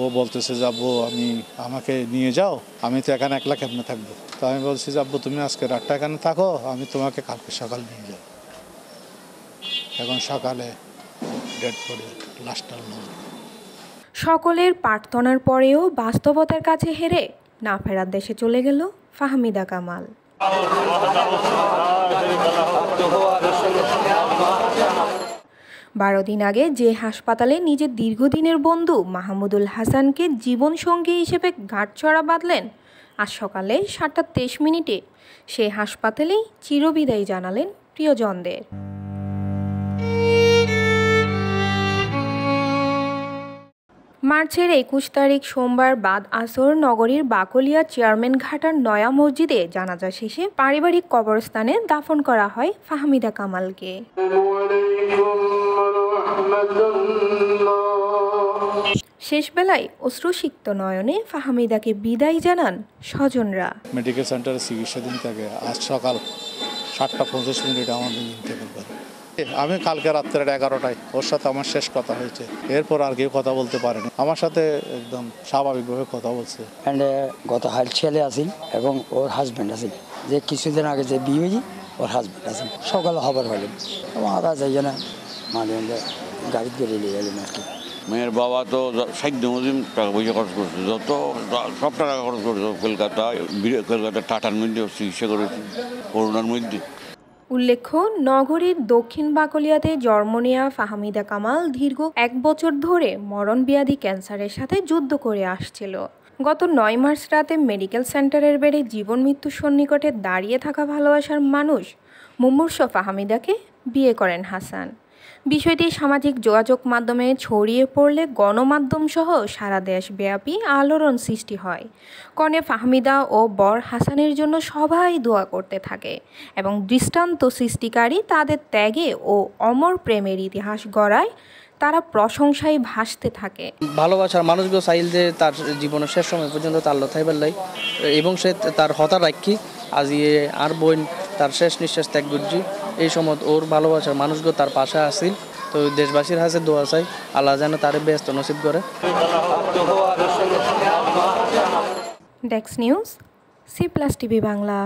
ও বলতেছে যে আব্বু আমি, আমাকে নিয়ে যাও, আমি তো এখানে একলা কেমনে থাকব? তো আমি বলছি যে আব্বু তুমি আজকে রাতটা এখানে থাকো, আমি তোমাকে কালকে সকাল নিয়ে যাব। এখন সকালে ডেড বডি লাস্টটা সকলের প্রার্থনার পরেও বাস্তবতার কাছে হেরে না ফেরার দেশে চলে গেল ফাহমিদা কামাল। বারো দিন আগে যে হাসপাতালে নিজের দীর্ঘদিনের বন্ধু মাহমুদুল হাসানকে জীবনসঙ্গী হিসেবে গাঁটছড়া বাঁধলেন, আজ সকালে সাতটা তেইশ মিনিটে, সে হাসপাতালেই চিরবিদায় জানালেন প্রিয়জনদের। মার্চের একুশ তারিখ সোমবার বাদ আসর নগরীর বাকলিয়া চেয়ারম্যান ঘাটার নয়া মসজিদে জানাজা শেষে পারিবারিক কবরস্থানে দাফন করা হয় ফাহমিদা কামালকে। শেষ বেলায় অশ্রুসিক্ত নয়নে ফাহমিদাকে বিদায় জানান স্বজনরা। মেডিকেল সেন্টারে চিকিৎসাধীন থাকে। আজ সকাল সাতটা পঁচিশ মিনিট আমি কালকে রাত্রের এগারোটায় ওর সাথে আমার শেষ কথা হয়েছে। এরপর আর কেউ কথা বলতে পারেনি। আমার সাথে একদম স্বাভাবিকভাবে কথা বলছে। অ্যান্ড গত হাল ছেলে আসিল এবং ওর হাজব্যান্ড আসিল যে কিছুদিন আগে যে বিয়ে হয়েছি ওর হাজব্যান্ড আসিল সকালে হবার হলেন এবং আদা যাই না মাঝে মাঝে গাড়ি করে নিয়ে গেলেন আর কি। মেয়ের বাবা তো সাহিত্য মুজিম টাকা পয়সা খরচ করছে। যত সব টাকা খরচ করছে। কলকাতায় বীর- কলকাতার টাটার মধ্যে চিকিৎসা করেছে। করোনার মধ্যে। উল্লেখ্য, নগরীর দক্ষিণ বাকলিয়াতে জন্ম নেয়া ফাহমিদা কামাল দীর্ঘ এক বছর ধরে মরণ বিয়াদি ক্যান্সারের সাথে যুদ্ধ করে আসছিল। গত নয় মার্চ রাতে মেডিকেল সেন্টারের বেড়ে জীবন মৃত্যু সন্নিকটে দাঁড়িয়ে থাকা ভালোবাসার মানুষ মুমূর্ষ ফাহমিদাকে বিয়ে করেন হাসান। বিষয়টি সামাজিক যোগাযোগ মাধ্যমে ছড়িয়ে পড়লে গণমাধ্যম সহ সারা দেশব্যাপী আলোড়ন সৃষ্টি হয়। কনে ফাহমিদা ও বর হাসানের জন্য সবাই দোয়া করতে থাকে এবং দৃষ্টান্ত সৃষ্টিকারী তাদের ত্যাগে ও অমর প্রেমের ইতিহাস গড়ায় তারা প্রশংসায় ভাসতে থাকে। ভালোবাসার মানুষগুলো চাইল যে তার জীবনের শেষ সময় পর্যন্ত তার লথাই বেলাই এবং সে তার হতা রাখি আজ আর বোন, তার শেষ নিঃশ্বাস ত্যাগ করছি। এই সময় ওর ভালোবাসার মানুষগুলো তার পাশে আসিল তো দেশবাসীর হাতে দোয়া চাই, আল্লাহ যেন তারে ব্যস্ত নসিব করে। ডেক্স news C plus TV Bangla